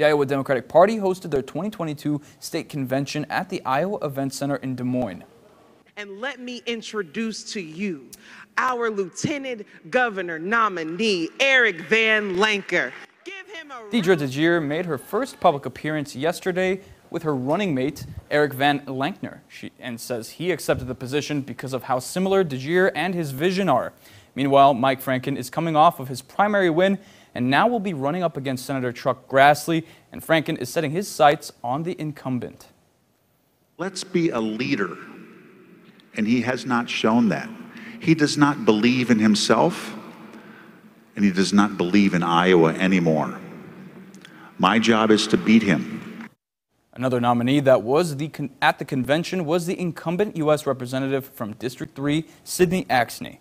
The Iowa Democratic Party hosted their 2022 state convention at the Iowa Event Center in Des Moines. And let me introduce to you our Lieutenant Governor nominee, Eric Van Lancker. Deidre DeJear made her first public appearance yesterday with her running mate, Eric Van Lancker, she, and says he accepted the position because of how similar DeJear and his vision are. Meanwhile, Mike Franken is coming off of his primary win and now will be running up against Senator Chuck Grassley, and Franken is setting his sights on the incumbent. Let's be a leader, and he has not shown that. He does not believe in himself, and he does not believe in Iowa anymore. My job is to beat him. Another nominee that was the at the convention was the incumbent U.S. representative from District 3, Cindy Axne.